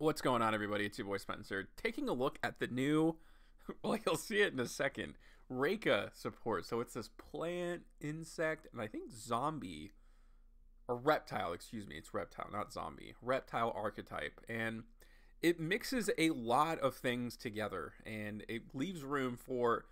What's going on, everybody? It's your boy Spencer. Taking a look at the new, well, you'll see it in a second, Raika support. So it's this plant, insect, and I think zombie, or reptile, excuse me. It's reptile, not zombie. Reptile archetype. And it mixes a lot of things together, and it leaves room for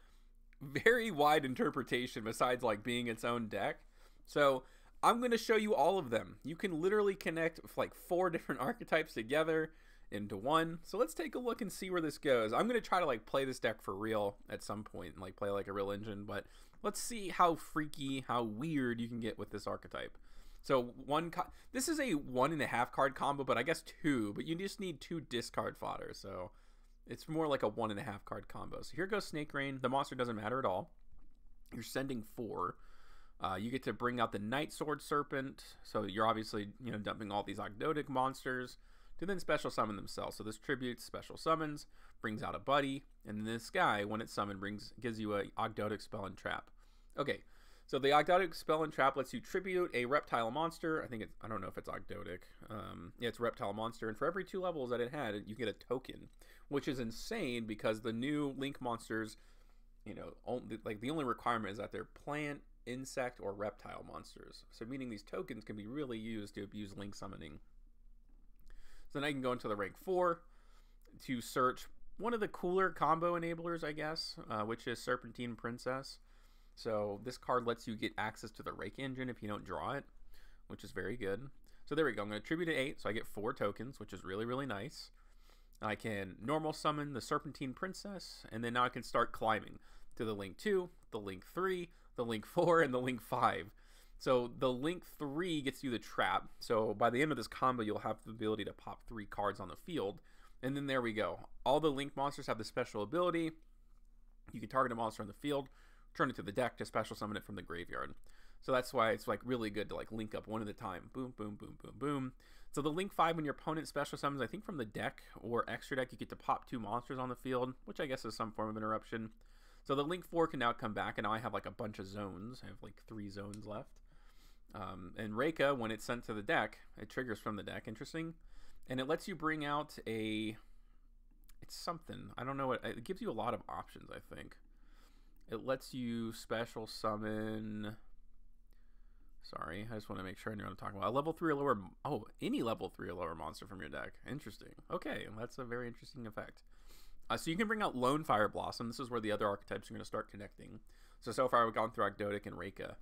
very wide interpretation besides like being its own deck. So I'm going to show you all of them. You can literally connect like four different archetypes together into one. So let's take a look and see where this goes. I'm going to try to like play this deck for real at some point and like play like a real engine, but let's see how freaky, how weird you can get with this archetype. So one, this is a one and a half card combo, but I guess two, but you just need two discard fodder. So it's more like a one and a half card combo. So here goes Snake Rain. The monster doesn't matter at all. You're sending four. Uh, you get to bring out the Night Sword Serpent. So you're obviously, you know, dumping all these Ogdoadic monsters to then special summon themselves. So this tribute special summons, brings out a buddy, and this guy, when it's summoned, brings gives you a Ogdoadic spell and trap. Okay, so the Ogdoadic spell and trap lets you tribute a reptile monster. I think it's I don't know if it's Ogdoadic. Um, yeah, it's reptile monster, and for every two levels that it had, you get a token, which is insane because the new Link monsters, you know, only, like the only requirement is that they're plant, insect, or reptile monsters. So meaning these tokens can be really used to abuse Link summoning. So then I can go into the rank 4 to search one of the cooler combo enablers, I guess, uh, which is Serpentine Princess. So this card lets you get access to the Raika engine if you don't draw it, which is very good. So there we go. I'm going to tribute to 8, so I get 4 tokens, which is really, really nice. I can normal summon the Serpentine Princess, and then now I can start climbing to the Link 2, the Link 3, the Link 4, and the Link 5. So the Link 3 gets you the trap. So by the end of this combo, you'll have the ability to pop three cards on the field. And then there we go. All the Link monsters have the special ability. You can target a monster on the field, turn it to the deck to special summon it from the graveyard. So that's why it's like really good to like link up one at a time. Boom, boom, boom, boom, boom. So the Link 5, when your opponent special summons, I think from the deck or extra deck, you get to pop two monsters on the field, which I guess is some form of interruption. So the Link 4 can now come back, and now I have like a bunch of zones. I have like three zones left. Um, and Raika, when it's sent to the deck, it triggers from the deck. Interesting. And it lets you bring out a. It's something. I don't know what. It gives you a lot of options, I think. It lets you special summon. Sorry, I just want to make sure I know what I'm talking about. A level 3 or lower. Oh, any level 3 or lower monster from your deck. Interesting. Okay, that's a very interesting effect. Uh, so you can bring out Lone Fire Blossom. This is where the other archetypes are going to start connecting. So, so far we've gone through Ogdoadic and Raika.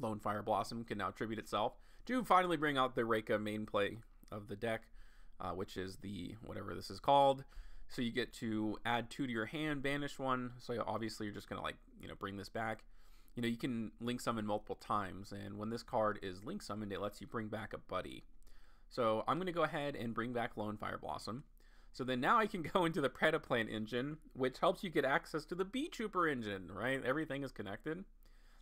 Lone Fire Blossom can now tribute itself to finally bring out the Raika main play of the deck, uh, which is the whatever this is called. So you get to add two to your hand, banish one. So obviously you're just gonna like you know bring this back. You know you can link summon multiple times, and when this card is link summoned, it lets you bring back a buddy. So I'm gonna go ahead and bring back Lone Fire Blossom. So then now I can go into the Predaplant engine, which helps you get access to the Beetrooper engine. Right, everything is connected.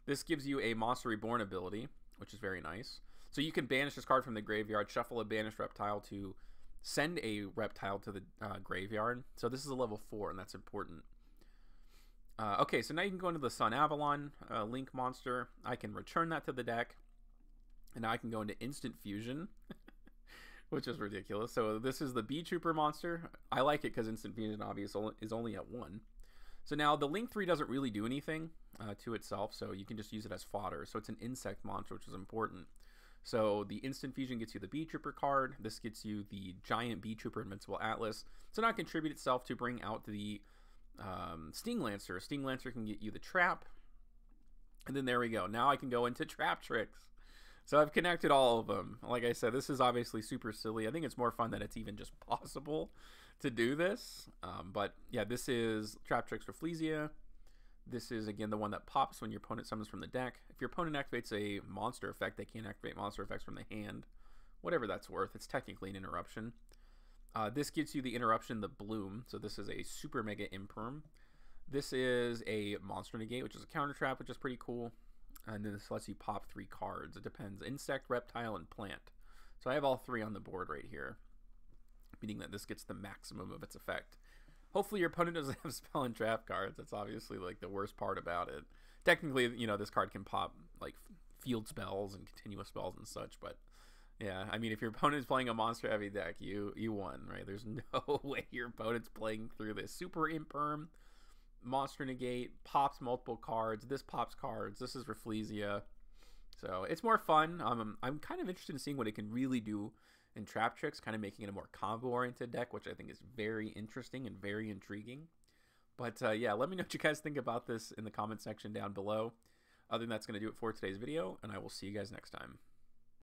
This gives you a Monster Reborn ability, which is very nice. So you can banish this card from the graveyard, shuffle a banished reptile to send a reptile to the uh, graveyard. So this is a level 4, and that's important. Uh, okay, so now you can go into the Sunavalon uh, Link monster. I can return that to the deck. And now I can go into Instant Fusion, which is ridiculous. So this is the Beetrooper monster. I like it because Instant Fusion obviously is only at 1. So now the Link 3 doesn't really do anything uh, to itself, so you can just use it as fodder. So it's an insect monster, which is important. So the Instant Fusion gets you the Beetrooper card. This gets you the Giant Beetrooper Invincible Atlas. So now contribute itself to bring out the um, Sting Lancer. Sting Lancer can get you the Trap. And then there we go. Now I can go into Traptrix. So I've connected all of them. Like I said, this is obviously super silly. I think it's more fun that it's even just possible to do this. Um, but yeah, this is Traptrix Rafflesia. This is again the one that pops when your opponent summons from the deck. If your opponent activates a monster effect, they can't activate monster effects from the hand. Whatever that's worth, it's technically an interruption. Uh, this gives you the interruption, the bloom. So this is a super mega imperm. This is a monster negate, which is a counter trap, which is pretty cool. And then this lets you pop three cards. It depends: insect, reptile, and plant. So I have all three on the board right here meaning that this gets the maximum of its effect. Hopefully your opponent doesn't have spell and trap cards. That's obviously like the worst part about it. Technically, you know, this card can pop like field spells and continuous spells and such, but Yeah, I mean, if your opponent is playing a monster heavy deck, you you won, right? There's no way your opponent's playing through this. Super Imperm, Monster Negate, pops multiple cards. This pops cards. This is Rafflesia. So it's more fun. Um, I'm kind of interested in seeing what it can really do in Traptrix, kind of making it a more combo-oriented deck, which I think is very interesting and very intriguing. But uh, yeah, let me know what you guys think about this in the comment section down below. Other than that's going to do it for today's video, and I will see you guys next time.